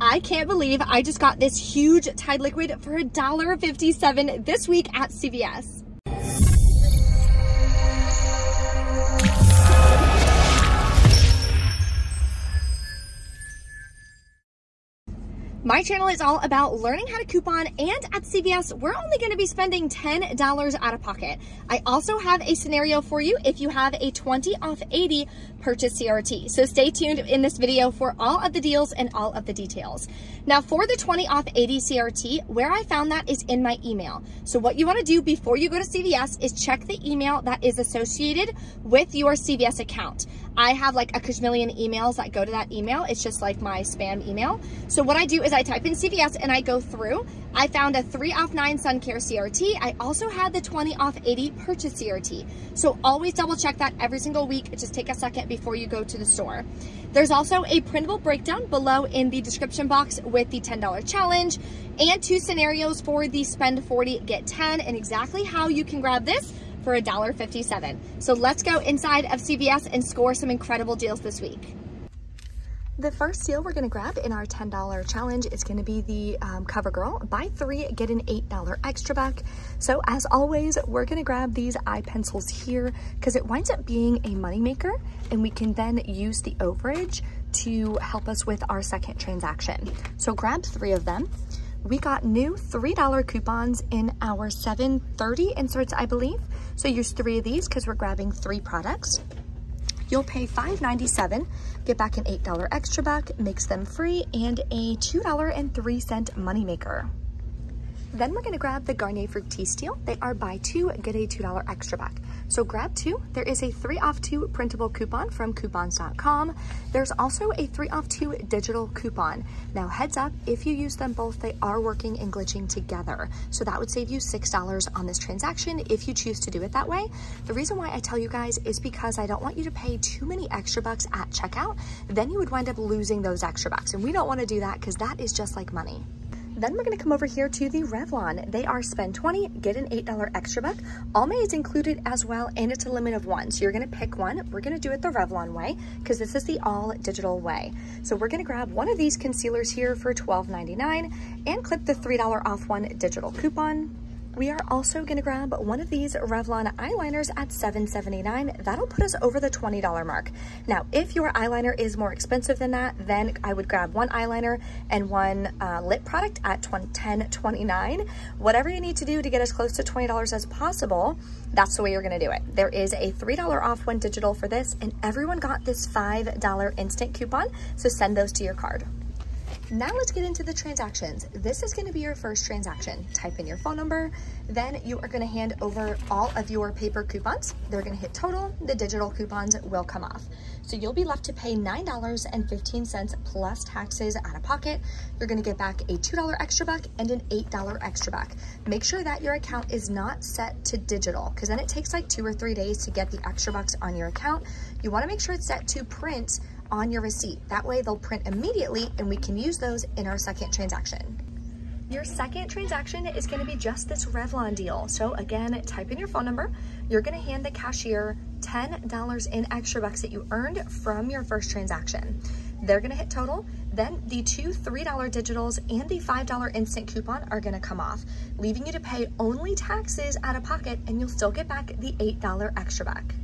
I can't believe I just got this huge Tide liquid for $1.57 this week at CVS. My channel is all about learning how to coupon and at CVS, we're only gonna be spending $10 out of pocket. I also have a scenario for you if you have a 20 off 80 purchase CRT. So stay tuned in this video for all of the deals and all of the details. Now for the 20 off 80 CRT, where I found that is in my email. So what you wanna do before you go to CVS is check the email that is associated with your CVS account. I have like a kajillion emails that go to that email. It's just like my spam email. So what I do is I type in CVS and I go through. I found a 3 off 9 sun care CRT. I also had the 20 off 80 purchase CRT. So always double check that every single week. Just take a second before you go to the store. There's also a printable breakdown below in the description box with the $10 challenge and two scenarios for the spend 40, get 10 and exactly how you can grab this for $1.57. So let's go inside of CVS and score some incredible deals this week. The first deal we're gonna grab in our $10 challenge is gonna be the um, CoverGirl. Buy three, get an $8 extra back. So as always, we're gonna grab these eye pencils here because it winds up being a moneymaker and we can then use the overage to help us with our second transaction. So grab three of them. We got new $3 coupons in our 730 inserts, I believe. So use three of these because we're grabbing three products. You'll pay $5.97, get back an $8 extra back, makes them free, and a $2.03 moneymaker. Then we're gonna grab the Garnier Fructis deal. They are buy two, get a $2 extra back. So grab two. There is a three off two printable coupon from coupons.com. There's also a three off two digital coupon. Now heads up, if you use them both, they are working and glitching together. So that would save you $6 on this transaction if you choose to do it that way. The reason why I tell you guys is because I don't want you to pay too many extra bucks at checkout. Then you would wind up losing those extra bucks. And we don't wanna do that because that is just like money. Then we're gonna come over here to the Revlon. They are spend 20, get an $8 extra buck. All Almay is included as well, and it's a limit of one. So you're gonna pick one. We're gonna do it the Revlon way, because this is the all digital way. So we're gonna grab one of these concealers here for $12.99 and clip the $3 off one digital coupon. We are also gonna grab one of these Revlon eyeliners at $7.79. That'll put us over the $20 mark. Now, if your eyeliner is more expensive than that, then I would grab one eyeliner and one uh, lip product at $10.29. Whatever you need to do to get as close to $20 as possible, that's the way you're gonna do it. There is a $3 off one digital for this, and everyone got this $5 instant coupon, so send those to your card. Now let's get into the transactions. This is gonna be your first transaction. Type in your phone number, then you are gonna hand over all of your paper coupons. They're gonna hit total, the digital coupons will come off. So you'll be left to pay $9.15 plus taxes out of pocket. You're gonna get back a $2 extra buck and an $8 extra buck. Make sure that your account is not set to digital because then it takes like two or three days to get the extra bucks on your account. You wanna make sure it's set to print on your receipt. That way they'll print immediately and we can use those in our second transaction. Your second transaction is gonna be just this Revlon deal. So again, type in your phone number. You're gonna hand the cashier $10 in extra bucks that you earned from your first transaction. They're gonna hit total. Then the two $3 digitals and the $5 instant coupon are gonna come off, leaving you to pay only taxes out of pocket and you'll still get back the $8 extra back.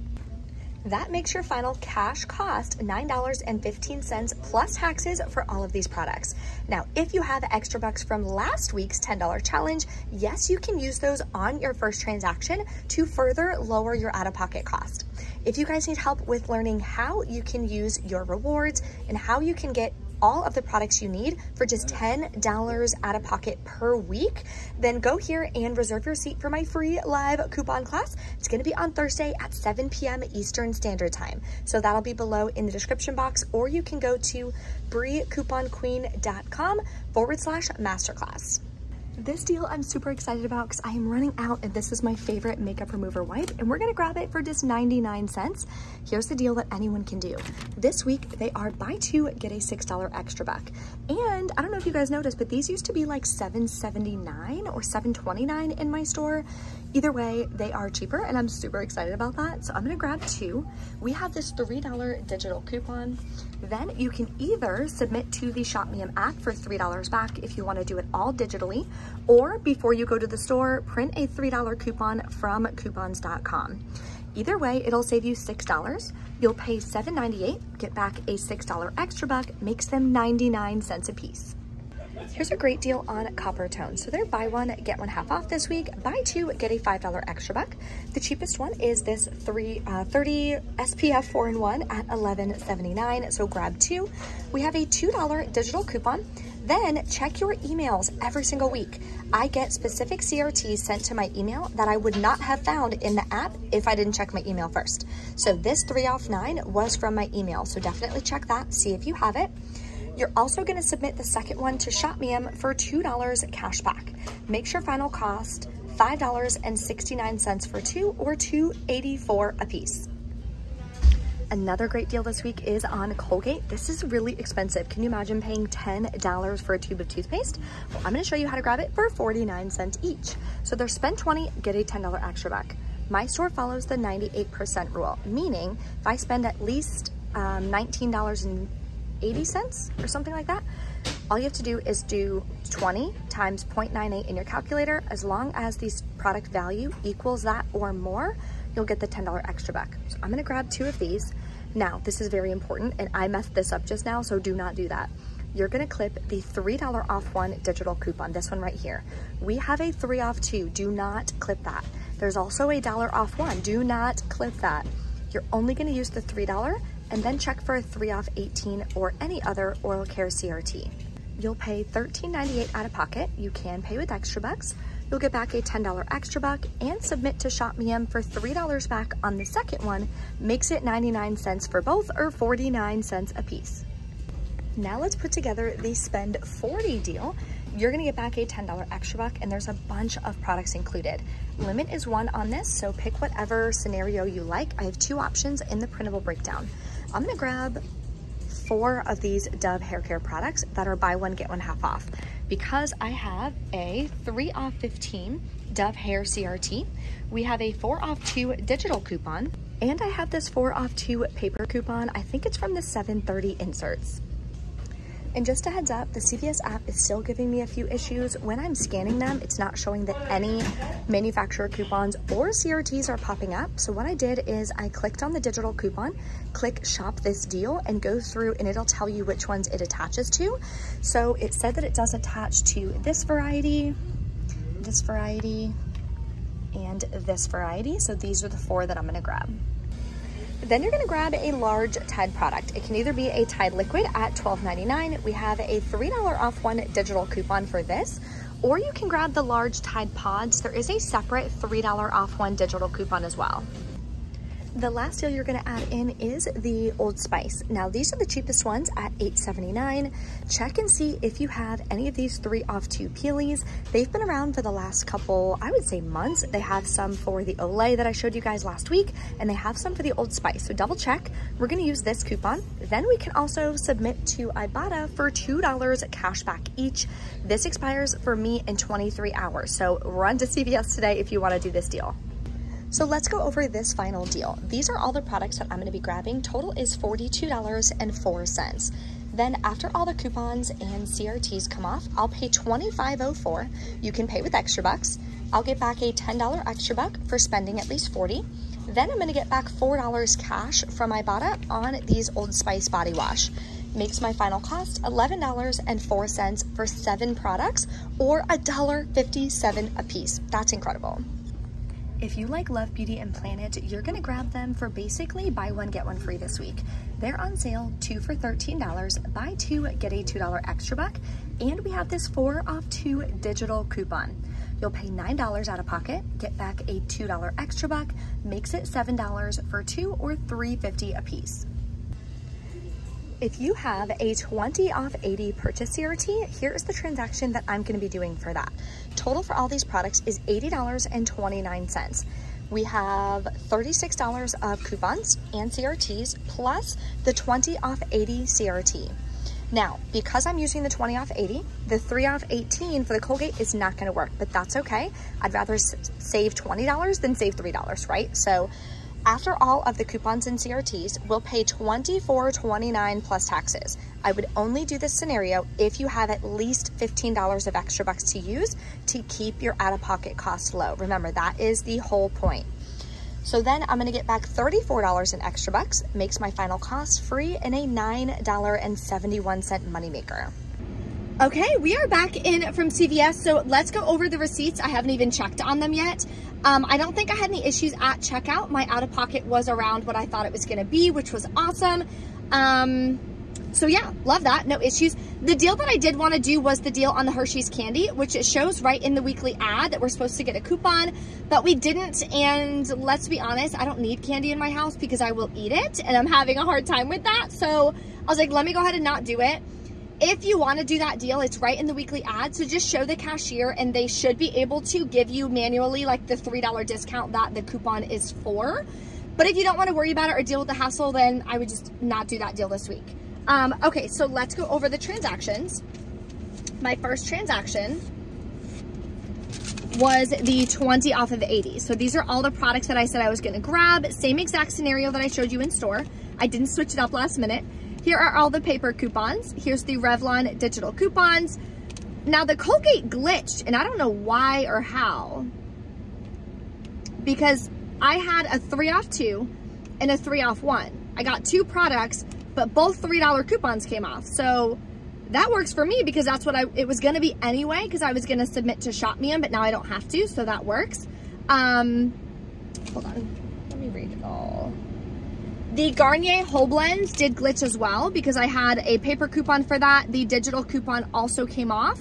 That makes your final cash cost $9.15 plus taxes for all of these products. Now, if you have extra bucks from last week's $10 challenge, yes, you can use those on your first transaction to further lower your out-of-pocket cost. If you guys need help with learning how you can use your rewards and how you can get all of the products you need for just $10 out of pocket per week, then go here and reserve your seat for my free live coupon class. It's gonna be on Thursday at 7 p.m. Eastern Standard Time. So that'll be below in the description box, or you can go to breecouponqueen.com forward slash masterclass. This deal I'm super excited about because I am running out and this is my favorite makeup remover wipe and we're gonna grab it for just 99 cents. Here's the deal that anyone can do. This week they are buy two, get a $6 extra back. And I don't know if you guys noticed, but these used to be like $7.79 or $7.29 in my store. Either way, they are cheaper and I'm super excited about that. So I'm gonna grab two. We have this $3 digital coupon. Then you can either submit to the ShopMium app for $3 back if you wanna do it all digitally, or before you go to the store, print a $3 coupon from coupons.com. Either way, it'll save you $6. You'll pay $7.98, get back a $6 extra buck, makes them 99 cents a piece. Here's a great deal on Coppertone. So they're buy one, get one half off this week. Buy two, get a $5 extra buck. The cheapest one is this three, uh, 30 SPF 4-in-1 at $11.79. So grab two. We have a $2 digital coupon. Then check your emails every single week. I get specific CRTs sent to my email that I would not have found in the app if I didn't check my email first. So this three off nine was from my email. So definitely check that, see if you have it. You're also gonna submit the second one to ShopMium for $2 cash back. Makes your final cost $5.69 for two or $2.84 a piece. Another great deal this week is on Colgate. This is really expensive. Can you imagine paying $10 for a tube of toothpaste? Well, I'm gonna show you how to grab it for 49 cents each. So they're spend 20, get a $10 extra back. My store follows the 98% rule, meaning if I spend at least um, $19.80 or something like that, all you have to do is do 20 times 0.98 in your calculator. As long as the product value equals that or more, you'll get the $10 extra back. So I'm gonna grab two of these. Now, this is very important, and I messed this up just now, so do not do that. You're gonna clip the $3 off one digital coupon, this one right here. We have a three off two, do not clip that. There's also a dollar off one, do not clip that. You're only gonna use the $3 and then check for a three off 18 or any other oral care CRT. You'll pay $13.98 out of pocket. You can pay with extra bucks. You'll get back a $10 extra buck and submit to ShopMium for $3 back on the second one, makes it 99 cents for both or 49 cents a piece. Now let's put together the spend 40 deal. You're gonna get back a $10 extra buck and there's a bunch of products included. Limit is one on this, so pick whatever scenario you like. I have two options in the printable breakdown. I'm gonna grab four of these Dove hair care products that are buy one, get one half off because I have a three off 15 Dove Hair CRT. We have a four off two digital coupon and I have this four off two paper coupon. I think it's from the 730 inserts. And just a heads up, the CVS app is still giving me a few issues. When I'm scanning them, it's not showing that any manufacturer coupons or CRTs are popping up. So what I did is I clicked on the digital coupon, click shop this deal and go through and it'll tell you which ones it attaches to. So it said that it does attach to this variety, this variety, and this variety. So these are the four that I'm gonna grab. Then you're gonna grab a large Tide product. It can either be a Tide liquid at $12.99. We have a $3 off one digital coupon for this, or you can grab the large Tide pods. There is a separate $3 off one digital coupon as well. The last deal you're gonna add in is the Old Spice. Now these are the cheapest ones at $8.79. Check and see if you have any of these three off two peelies. They've been around for the last couple, I would say months. They have some for the Olay that I showed you guys last week, and they have some for the Old Spice. So double check. We're gonna use this coupon. Then we can also submit to Ibotta for $2 cash back each. This expires for me in 23 hours. So run to CVS today if you wanna do this deal. So let's go over this final deal. These are all the products that I'm gonna be grabbing. Total is $42.04. Then after all the coupons and CRTs come off, I'll pay $25.04. You can pay with extra bucks. I'll get back a $10 extra buck for spending at least 40. Then I'm gonna get back $4 cash from Ibotta on these Old Spice body wash. Makes my final cost $11.04 for seven products or $1.57 a piece. That's incredible. If you like Love Beauty and Planet, you're gonna grab them for basically buy one, get one free this week. They're on sale, two for $13, buy two, get a $2 extra buck, and we have this four off two digital coupon. You'll pay $9 out of pocket, get back a $2 extra buck, makes it $7 for two or $3.50 a piece. If you have a 20 off 80 purchase CRT, here's the transaction that I'm gonna be doing for that. Total for all these products is $80.29. We have $36 of coupons and CRTs plus the 20 off 80 CRT. Now, because I'm using the 20 off 80, the 3 off 18 for the Colgate is not gonna work, but that's okay. I'd rather save $20 than save $3, right? So after all of the coupons and CRTs, we'll pay $24.29 plus taxes. I would only do this scenario if you have at least $15 of extra bucks to use to keep your out-of-pocket cost low. Remember, that is the whole point. So then I'm gonna get back $34 in extra bucks, makes my final cost free and a $9.71 moneymaker. Okay, we are back in from CVS, so let's go over the receipts. I haven't even checked on them yet. Um, I don't think I had any issues at checkout. My out-of-pocket was around what I thought it was gonna be, which was awesome. Um, so yeah, love that, no issues. The deal that I did wanna do was the deal on the Hershey's candy, which it shows right in the weekly ad that we're supposed to get a coupon, but we didn't, and let's be honest, I don't need candy in my house because I will eat it, and I'm having a hard time with that, so I was like, let me go ahead and not do it. If you want to do that deal, it's right in the weekly ad. So just show the cashier and they should be able to give you manually like the $3 discount that the coupon is for. But if you don't want to worry about it or deal with the hassle, then I would just not do that deal this week. Um, okay, so let's go over the transactions. My first transaction was the 20 off of 80. So these are all the products that I said I was gonna grab. Same exact scenario that I showed you in store. I didn't switch it up last minute. Here are all the paper coupons. Here's the Revlon digital coupons. Now the Colgate glitched and I don't know why or how because I had a three off two and a three off one. I got two products, but both $3 coupons came off. So that works for me because that's what I, it was gonna be anyway because I was gonna submit to ShopMium, but now I don't have to, so that works. Um, hold on, let me read it all. The Garnier Whole Blends did glitch as well because I had a paper coupon for that. The digital coupon also came off.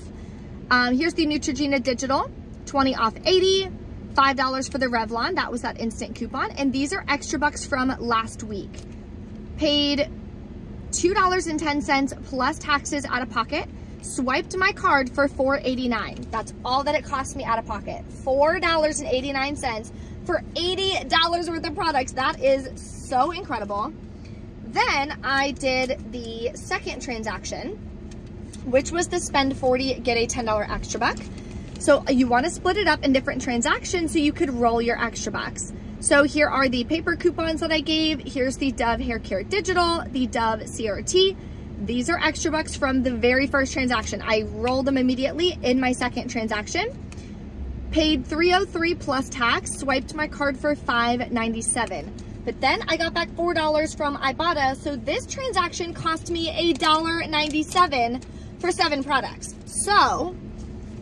Um, here's the Neutrogena Digital, 20 off 80, $5 for the Revlon. That was that instant coupon. And these are extra bucks from last week. Paid $2.10 plus taxes out of pocket. Swiped my card for $4.89. That's all that it cost me out of pocket. $4.89 for $80 worth of products. That is so incredible. Then I did the second transaction, which was the spend 40, get a $10 extra buck. So you wanna split it up in different transactions so you could roll your extra bucks. So here are the paper coupons that I gave. Here's the Dove Hair Care Digital, the Dove CRT. These are extra bucks from the very first transaction. I rolled them immediately in my second transaction paid 303 plus tax, swiped my card for 597. But then I got back $4 from Ibotta, so this transaction cost me $1.97 for seven products. So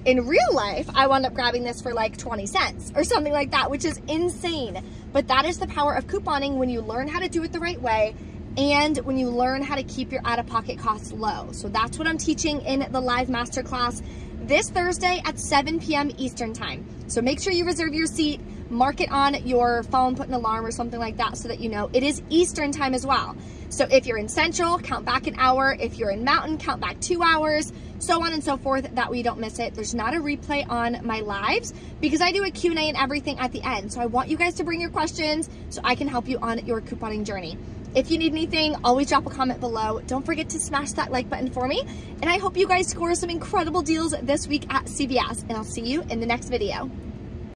in real life, I wound up grabbing this for like 20 cents or something like that, which is insane. But that is the power of couponing when you learn how to do it the right way and when you learn how to keep your out-of-pocket costs low. So that's what I'm teaching in the live masterclass this Thursday at 7 p.m. Eastern time. So make sure you reserve your seat, mark it on your phone, put an alarm or something like that so that you know. It is Eastern time as well. So if you're in Central, count back an hour. If you're in Mountain, count back two hours, so on and so forth. That way you don't miss it. There's not a replay on my lives because I do a Q&A and everything at the end. So I want you guys to bring your questions so I can help you on your couponing journey. If you need anything, always drop a comment below. Don't forget to smash that like button for me. And I hope you guys score some incredible deals this week at CVS. And I'll see you in the next video.